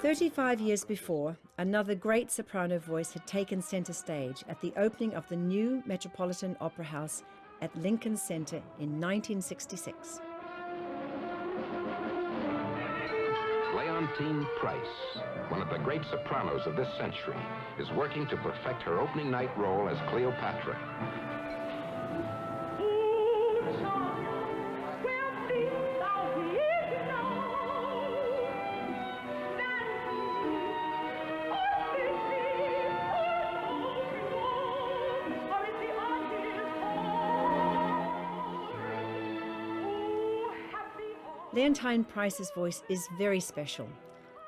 Thirty-five years before, another great soprano voice had taken centre stage at the opening of the new Metropolitan Opera House at Lincoln Center in 1966. Leontyne Price, one of the great sopranos of this century, is working to perfect her opening night role as Cleopatra. Leontyne Price's voice is very special.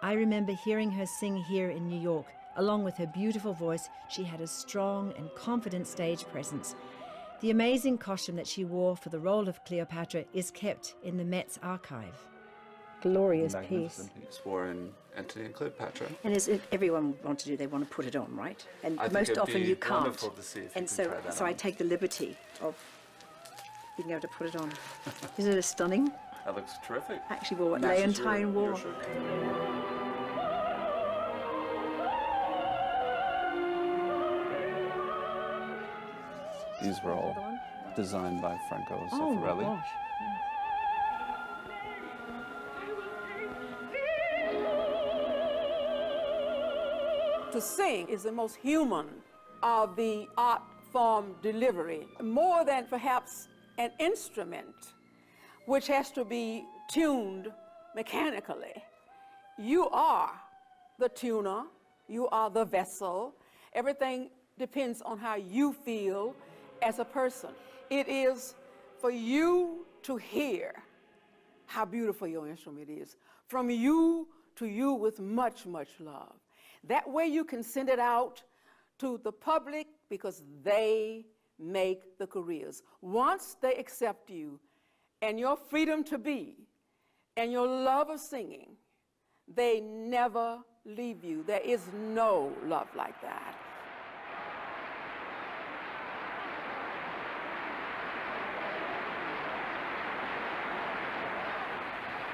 I remember hearing her sing here in New York. Along with her beautiful voice, she had a strong and confident stage presence. The amazing costume that she wore for the role of Cleopatra is kept in the Met's archive. Glorious piece. piece for in Antony and Cleopatra. And as everyone wants to do, they want to put it on, right? And I most it'd often be you can't. wonderful to see if you and can so, try that so I take the liberty of being able to put it on. Isn't it stunning? That looks terrific. Actually, wore what Matches your- Leontyne wore. These were all designed by Franco Oh my gosh. To sing is the most human of the art form delivery, more than perhaps an instrument which has to be tuned mechanically. You are the tuner, you are the vessel. Everything depends on how you feel as a person. It is for you to hear how beautiful your instrument is. From you to you with much, much love. That way you can send it out to the public because they make the careers. Once they accept you and your freedom to be and your love of singing, they never leave you. There is no love like that.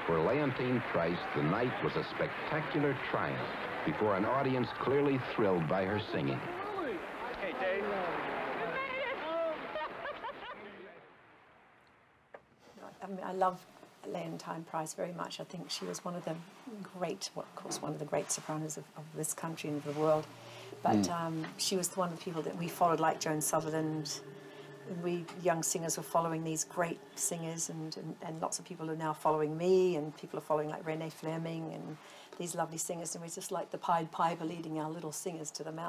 For Leontyne Price, the night was a spectacular triumph before an audience clearly thrilled by her singing. I mean, I love Leontyne Price very much. I think she was one of the great, well, of course, one of the great sopranos of, of this country and of the world. But um, she was one of the people that we followed, like Joan Sutherland. We young singers were following these great singers, and, and, and lots of people are now following me, and people are following like Renee Fleming and these lovely singers. And we're just like the Pied Piper leading our little singers to the mountain.